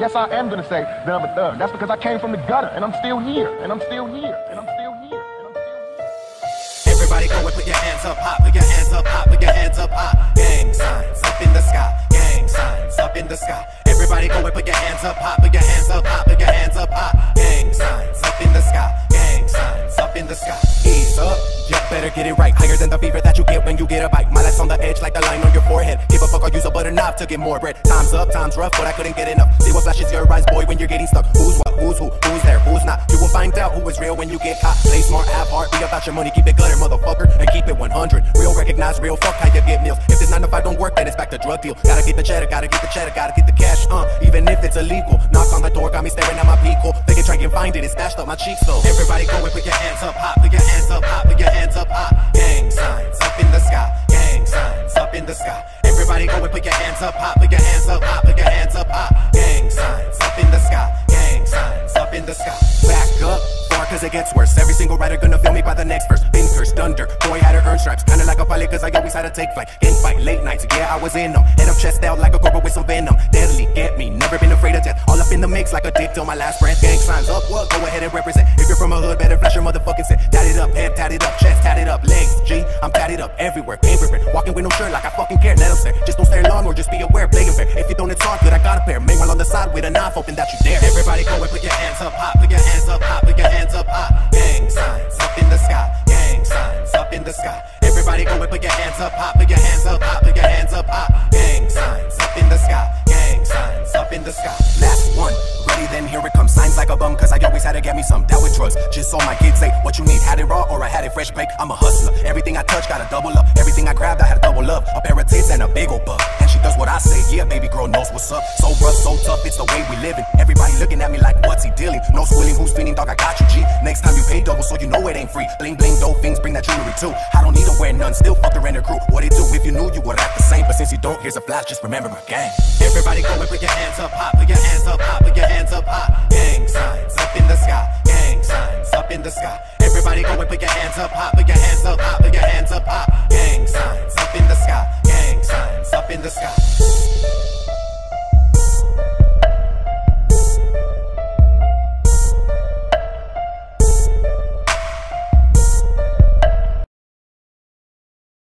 yes, I am gonna say that I'm a thug. That's because I came from the gutter, and I'm still here, and I'm still here, and I'm still here, and I'm still here. Everybody go and put your hands up high, put your hands up high, put your hands up high. Gang signs up in the sky, gang signs up in the sky. Everybody go and put your hands up high, put your hands up high, put your hands up high. Better get it right. Higher than the fever that you get when you get a bite. My life's on the edge like the line on your forehead. Give a fuck, I'll use a butter knife to get more bread. Time's up, time's rough, but I couldn't get enough. See what flashes your eyes, boy, when you're getting stuck. Who's what, who's who, who's there, who's not. You will find out who is real when you get caught. Play smart, have heart, be about your money, keep it gutter, motherfucker, and keep it 100. Real recognize real, fuck how you get meals. If this 9 to 5 don't work, then it's back to drug deal. Gotta get the cheddar, gotta get the cheddar, gotta get the cash, uh, even if it's illegal. Knock on the door, got me staring at my people. They can try and find it, it's stashed up my cheeks though. Everybody go and put your hands up high, put your hands put your hands up high, put your hands up high. Gang signs up in the sky, gang signs up in the sky. Back up. far Cause it gets worse. Every single writer gonna feel me by the next verse. Been cursed under. Boy had to earn stripes. Kinda like a pilot, cause I always had to take flight. In fight, late nights, yeah, I was in them. Head up, chest out like a cobra with some venom. Deadly, get me. Never been afraid of death. All up in the mix like a dick till my last breath. Gang signs up, what? Go ahead and represent. If you're from a hood, better Up everywhere. Paper Walking with no shirt like I fucking care. Let them stare. Just don't stare long or just be aware. Playing fair. If you don't, it's all good. I got a pair. Meanwhile on the side with a knife, hoping that you dare. Everybody go and put your hands up high. Put your hands up high. Put your hands up high. Gang signs up in the sky. Gang signs up in the sky. Everybody go and put your hands up high. Put your hands up high. Put your hands up high. Gang signs up in the sky. Gang signs up in the sky. Then here it comes. Signs like a bum cause I always had to get me some. That with drugs. Just so my kids say what you need. Had it raw or I had it fresh baked. I'm a hustler. Everything I touch gotta double up. Everything I grabbed I had to double up. A pair of tits and a big old butt. And she does what I say. Yeah, baby girl knows what's up. So rough, so tough. It's the way we living. Everybody looking at me like what's he dealing? No squilling. Who's feeling? Dog, I got you, G. Next time you pay double so you know it ain't free. Bling bling, things bring that jewelry too. I don't need to wear none. Still fuck the renter crew. What it do? If you knew you would act the same. But since you don't, here's a flash. Just remember my gang. Everybody go and put your hands up high. Put your hands up high. Put your hands up high. Gang signs up in the sky. Gang signs up in the sky. Everybody go and put your hands up high. Put your hands up high. Put your hands up high. Gang